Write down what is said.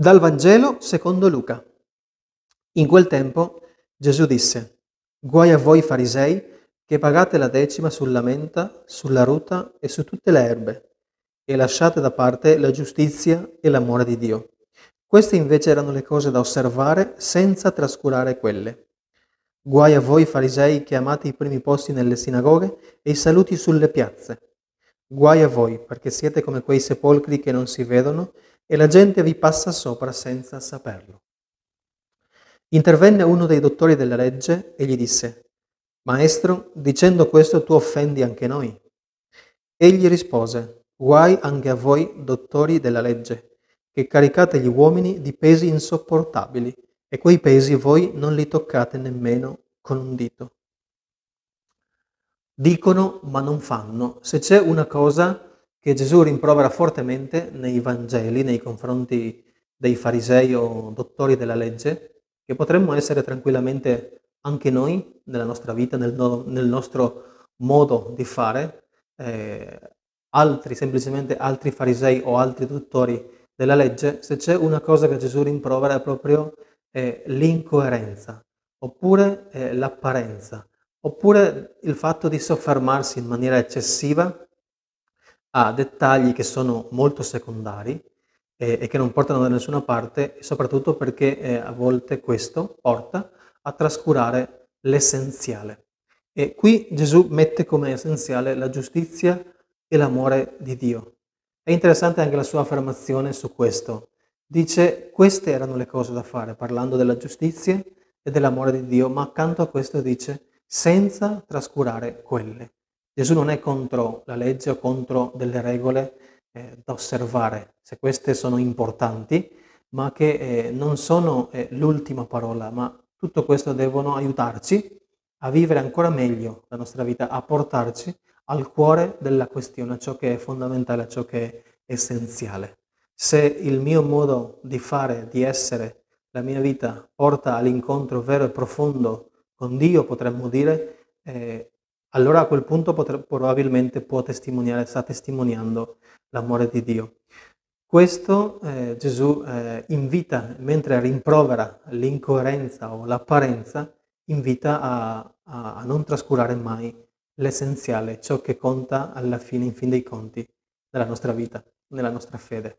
Dal Vangelo secondo Luca. In quel tempo Gesù disse, Guai a voi farisei che pagate la decima sulla menta, sulla ruta e su tutte le erbe, e lasciate da parte la giustizia e l'amore di Dio. Queste invece erano le cose da osservare senza trascurare quelle. Guai a voi farisei che amate i primi posti nelle sinagoghe e i saluti sulle piazze. Guai a voi perché siete come quei sepolcri che non si vedono e la gente vi passa sopra senza saperlo. Intervenne uno dei dottori della legge e gli disse, Maestro, dicendo questo tu offendi anche noi. Egli rispose, Guai anche a voi, dottori della legge, che caricate gli uomini di pesi insopportabili, e quei pesi voi non li toccate nemmeno con un dito. Dicono ma non fanno. Se c'è una cosa che Gesù rimprovera fortemente nei Vangeli nei confronti dei farisei o dottori della legge, che potremmo essere tranquillamente anche noi nella nostra vita, nel, no, nel nostro modo di fare, eh, altri, semplicemente altri farisei o altri dottori della legge, se c'è una cosa che Gesù rimprovera è proprio eh, l'incoerenza, oppure eh, l'apparenza, oppure il fatto di soffermarsi in maniera eccessiva a dettagli che sono molto secondari eh, e che non portano da nessuna parte, soprattutto perché eh, a volte questo porta a trascurare l'essenziale. E qui Gesù mette come essenziale la giustizia e l'amore di Dio. È interessante anche la sua affermazione su questo. Dice, queste erano le cose da fare, parlando della giustizia e dell'amore di Dio, ma accanto a questo dice, senza trascurare quelle. Gesù non è contro la legge o contro delle regole eh, da osservare, se queste sono importanti, ma che eh, non sono eh, l'ultima parola, ma tutto questo devono aiutarci a vivere ancora meglio la nostra vita, a portarci al cuore della questione, a ciò che è fondamentale, a ciò che è essenziale. Se il mio modo di fare, di essere, la mia vita porta all'incontro vero e profondo con Dio, potremmo dire, eh, allora a quel punto potre, probabilmente può testimoniare, sta testimoniando l'amore di Dio. Questo eh, Gesù eh, invita, mentre rimprovera l'incoerenza o l'apparenza, invita a, a, a non trascurare mai l'essenziale, ciò che conta alla fine, in fin dei conti, nella nostra vita, nella nostra fede.